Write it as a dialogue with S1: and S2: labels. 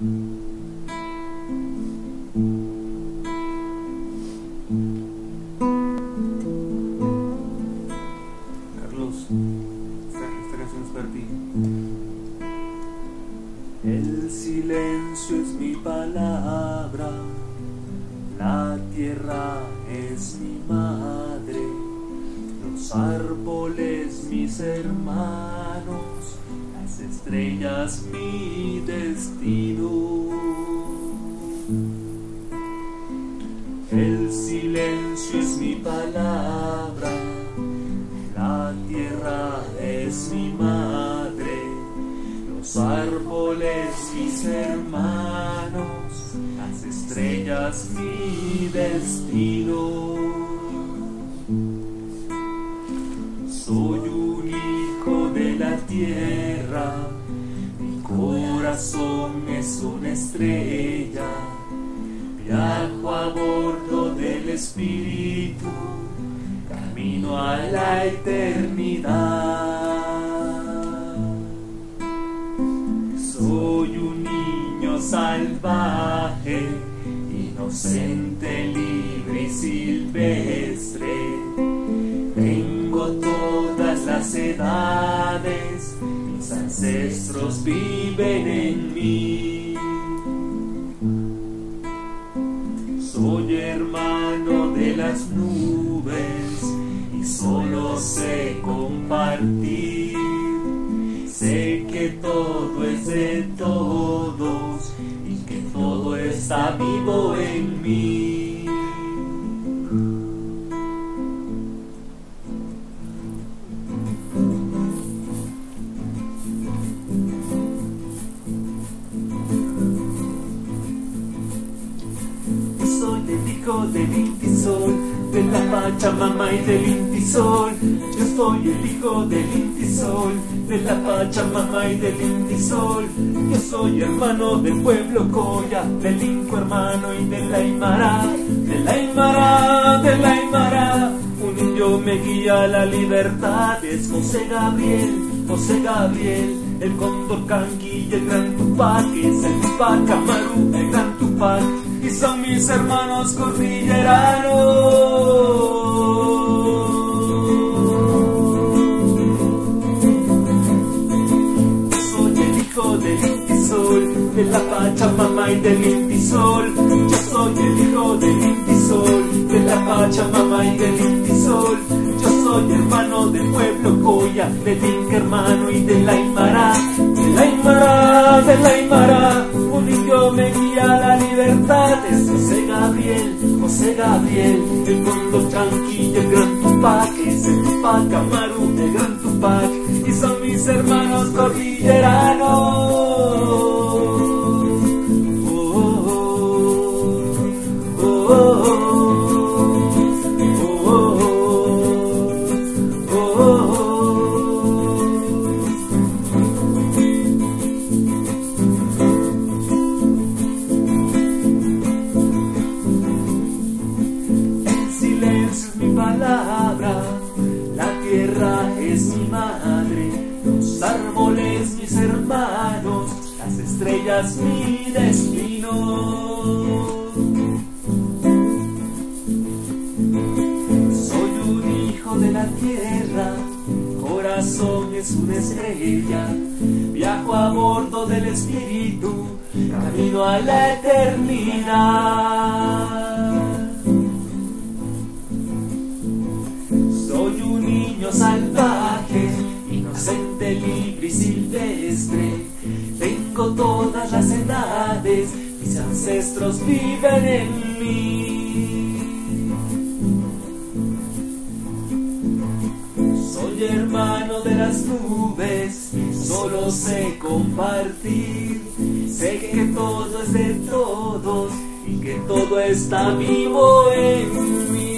S1: Carlos, esta, esta es para ti.
S2: El silencio es mi palabra, la tierra es mi madre, los árboles mis hermanos, estrellas mi destino. El silencio es mi palabra, la tierra es mi madre, los árboles mis hermanos, las estrellas mi destino. Soy un hijo de la tierra, corazón es una estrella, viajo a bordo del espíritu, camino a la eternidad. Soy un niño salvaje, inocente, libre ancestros viven en mí. Soy hermano de las nubes y solo sé compartir. Sé que todo es de todos y que todo está vivo en mí. Del Intisol, de la Pachamama y del Intisol. Yo soy el hijo del Intisol, de la Pachamama y del Intisol. Yo soy hermano del pueblo Coya, del Inco hermano y del Aymara, del Aymara, del Aymara. Un niño me guía a la libertad, es José Gabriel, José Gabriel. El cóndor Canqui y el gran Tupac, el Tupac Amaru, el gran Tupac y son mis hermanos cordilleranos. Soy el hijo del Intisol, de la Pachamama y del Intisol. Yo soy el hijo del Intisol, de la Pachamama y del Intisol. Soy hermano del pueblo Coya, del Inca hermano y del Aymara, del Aymara, del Aymara. Un niño me guía a la libertad, es José Gabriel, José Gabriel, el Condo Tranqui y el Gran Tupac, es el Tupac Amaru, el Gran Tupac, y son mis hermanos cordilleranos. Madre, los árboles mis hermanos, las estrellas mi destino. Soy un hijo de la tierra, corazón es una estrella, viajo a bordo del espíritu, camino a la eternidad. Salvaje, inocente, libre y silvestre. Tengo todas las edades, mis ancestros viven en mí. Soy hermano de las nubes, solo sé compartir. Sé que todo es de todos y que todo está vivo en